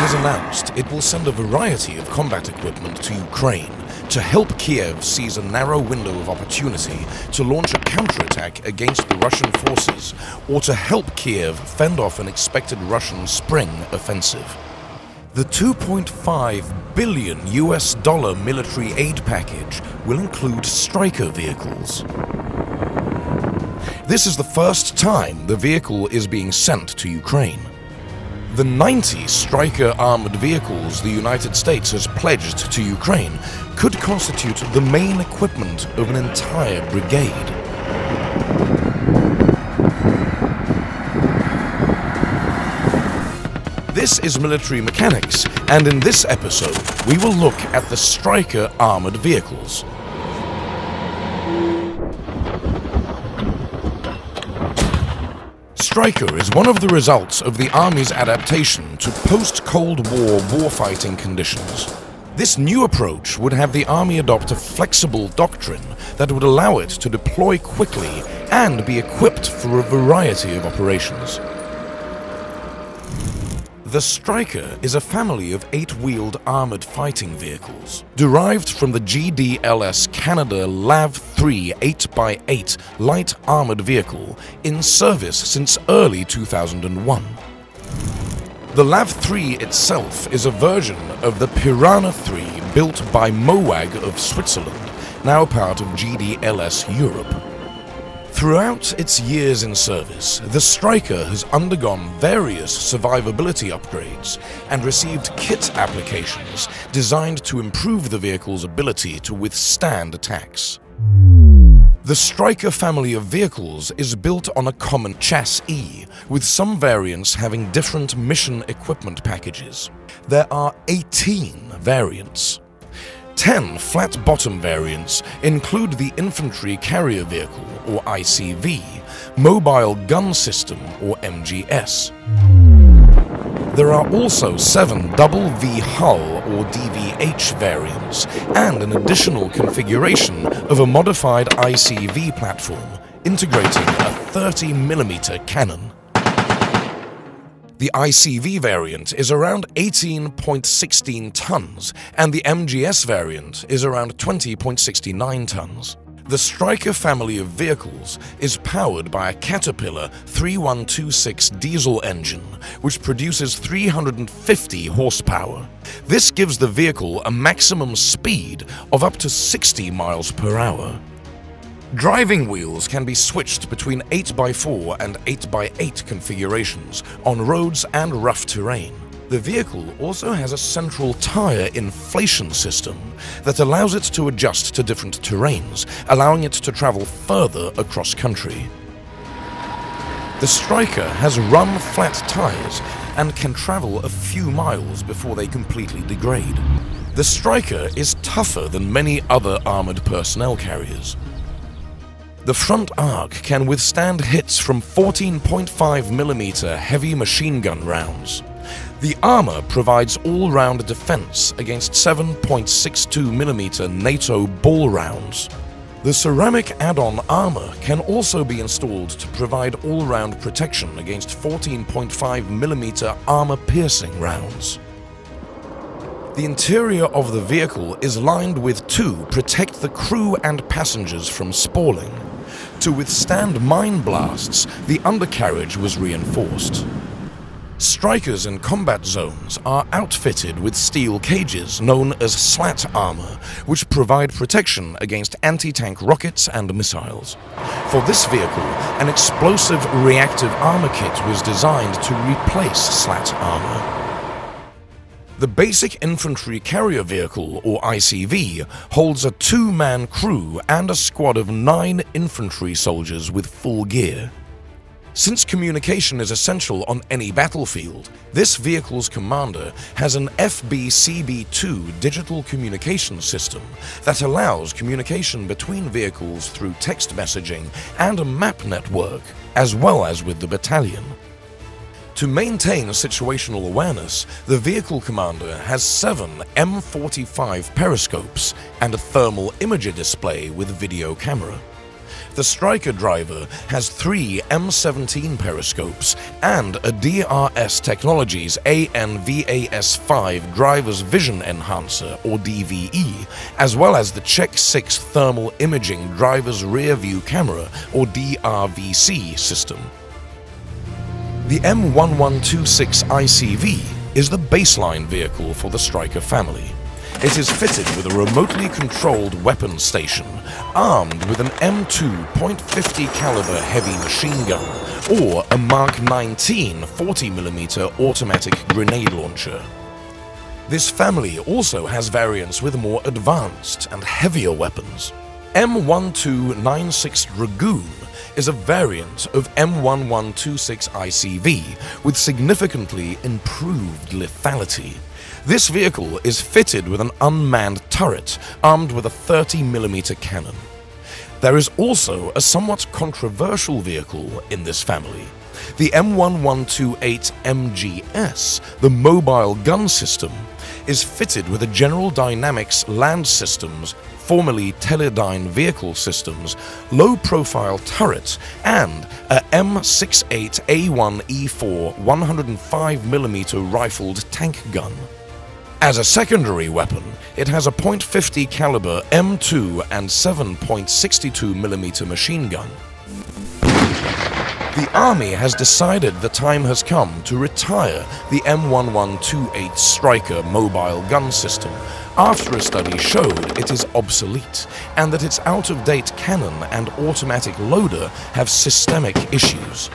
has announced it will send a variety of combat equipment to Ukraine to help Kiev seize a narrow window of opportunity to launch a counterattack against the Russian forces or to help Kiev fend off an expected Russian spring offensive. The 2.5 billion US dollar military aid package will include Stryker vehicles. This is the first time the vehicle is being sent to Ukraine. The 90 Stryker armored vehicles the United States has pledged to Ukraine could constitute the main equipment of an entire brigade. This is Military Mechanics, and in this episode, we will look at the Stryker armored vehicles. Stryker is one of the results of the Army's adaptation to post-Cold War warfighting conditions. This new approach would have the Army adopt a flexible doctrine that would allow it to deploy quickly and be equipped for a variety of operations. The Stryker is a family of eight-wheeled armored fighting vehicles, derived from the GDLS Canada LAV-3 8x8 light armored vehicle in service since early 2001. The LAV-3 itself is a version of the Piranha 3 built by MOWAG of Switzerland, now part of GDLS Europe. Throughout its years in service, the Stryker has undergone various survivability upgrades and received kit applications designed to improve the vehicle's ability to withstand attacks. The Stryker family of vehicles is built on a common chassis, with some variants having different mission equipment packages. There are 18 variants. 10 flat-bottom variants include the Infantry Carrier Vehicle, or ICV, Mobile Gun System, or MGS. There are also seven double V hull or DVH variants, and an additional configuration of a modified ICV platform, integrating a 30mm cannon. The ICV variant is around 18.16 tons, and the MGS variant is around 20.69 tons. The Stryker family of vehicles is powered by a Caterpillar 3126 diesel engine, which produces 350 horsepower. This gives the vehicle a maximum speed of up to 60 miles per hour. Driving wheels can be switched between 8x4 and 8x8 configurations on roads and rough terrain. The vehicle also has a central tire inflation system that allows it to adjust to different terrains, allowing it to travel further across country. The Stryker has run flat tires and can travel a few miles before they completely degrade. The Stryker is tougher than many other armored personnel carriers. The front arc can withstand hits from 14.5mm heavy machine gun rounds. The armor provides all-round defense against 7.62mm NATO ball rounds. The ceramic add-on armor can also be installed to provide all-round protection against 14.5mm armor-piercing rounds. The interior of the vehicle is lined with two protect the crew and passengers from spalling. To withstand mine blasts, the undercarriage was reinforced. Strykers in combat zones are outfitted with steel cages known as slat armor, which provide protection against anti-tank rockets and missiles. For this vehicle, an explosive reactive armor kit was designed to replace slat armor. The Basic Infantry Carrier Vehicle, or ICV, holds a two-man crew and a squad of nine infantry soldiers with full gear. Since communication is essential on any battlefield, this vehicle's commander has an FBCB2 digital communication system that allows communication between vehicles through text messaging and a map network, as well as with the battalion. To maintain situational awareness, the vehicle commander has seven M45 periscopes and a thermal imager display with video camera. The Stryker driver has three M17 periscopes and a DRS Technologies ANVAS5 Driver's Vision Enhancer or DVE, as well as the Check 6 Thermal Imaging Driver's Rear View Camera or DRVC system. The M1126 ICV is the baseline vehicle for the Stryker family. It is fitted with a remotely controlled weapon station, armed with an M2.50 caliber heavy machine gun or a Mark 19 40mm automatic grenade launcher. This family also has variants with more advanced and heavier weapons. M1296 Dragoon is a variant of M1126 ICV with significantly improved lethality. This vehicle is fitted with an unmanned turret armed with a 30mm cannon. There is also a somewhat controversial vehicle in this family. The M1128 MGS, the mobile gun system, is fitted with a General Dynamics Land Systems, formerly Teledyne Vehicle Systems, low-profile turret and a M68A1E4 105mm rifled tank gun. As a secondary weapon, it has a .50 caliber M2 and 7.62mm machine gun. The Army has decided the time has come to retire the M1128 Stryker mobile gun system after a study showed it is obsolete and that its out-of-date cannon and automatic loader have systemic issues.